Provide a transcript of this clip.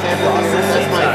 process. That's my